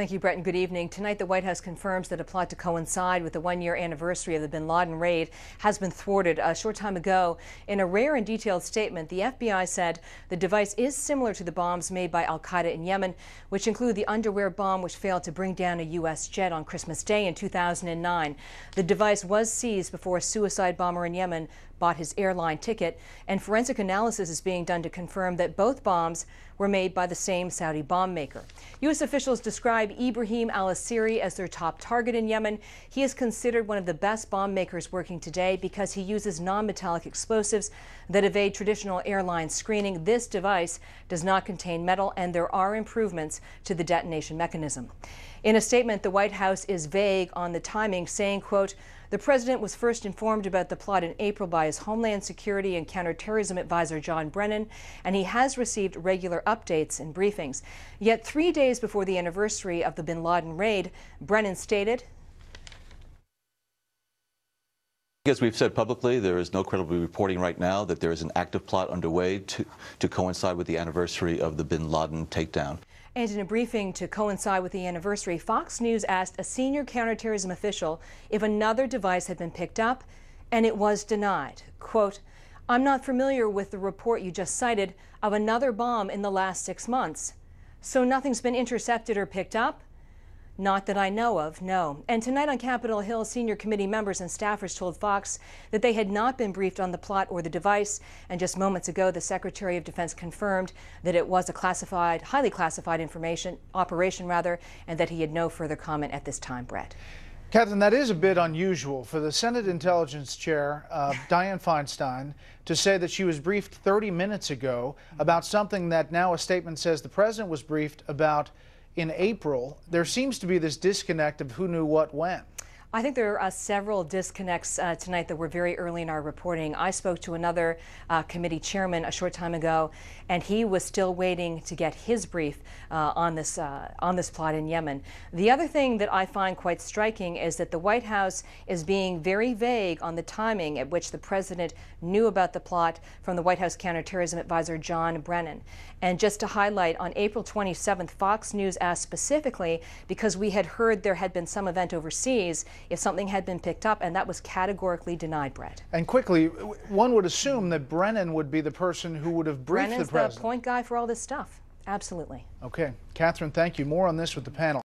Thank you, Brett, and good evening. Tonight, the White House confirms that a plot to coincide with the one year anniversary of the bin Laden raid has been thwarted. A short time ago, in a rare and detailed statement, the FBI said the device is similar to the bombs made by Al Qaeda in Yemen, which include the underwear bomb which failed to bring down a U.S. jet on Christmas Day in 2009. The device was seized before a suicide bomber in Yemen bought his airline ticket, and forensic analysis is being done to confirm that both bombs were made by the same Saudi bomb maker. U.S. officials describe Ibrahim al Asiri as their top target in Yemen. He is considered one of the best bomb makers working today because he uses non-metallic explosives that evade traditional airline screening. This device does not contain metal, and there are improvements to the detonation mechanism. In a statement, the White House is vague on the timing, saying, quote, the president was first informed about the plot in April by his Homeland Security and Counterterrorism Advisor John Brennan, and he has received regular updates and briefings. Yet three days before the anniversary of the bin Laden raid, Brennan stated, as we've said publicly, there is no credible reporting right now that there is an active plot underway to, to coincide with the anniversary of the bin Laden takedown. And in a briefing to coincide with the anniversary, Fox News asked a senior counterterrorism official if another device had been picked up, and it was denied. Quote, I'm not familiar with the report you just cited of another bomb in the last six months. So nothing's been intercepted or picked up? Not that I know of, no. And tonight on Capitol Hill, senior committee members and staffers told Fox that they had not been briefed on the plot or the device. And just moments ago, the Secretary of Defense confirmed that it was a classified, highly classified information operation, rather, and that he had no further comment at this time. Brett. Catherine, that is a bit unusual for the Senate Intelligence Chair, uh, Dianne Feinstein, to say that she was briefed 30 minutes ago about something that now a statement says the president was briefed about in April, there seems to be this disconnect of who knew what when. I think there are uh, several disconnects uh, tonight that were very early in our reporting. I spoke to another uh, committee chairman a short time ago, and he was still waiting to get his brief uh, on this uh, on this plot in Yemen. The other thing that I find quite striking is that the White House is being very vague on the timing at which the president knew about the plot from the White House counterterrorism advisor John Brennan. And just to highlight, on April 27th, Fox News asked specifically because we had heard there had been some event overseas if something had been picked up, and that was categorically denied, Brett. And quickly, one would assume that Brennan would be the person who would have briefed Brennan's the president. Brennan's the point guy for all this stuff. Absolutely. Okay. Catherine, thank you. More on this with the panel.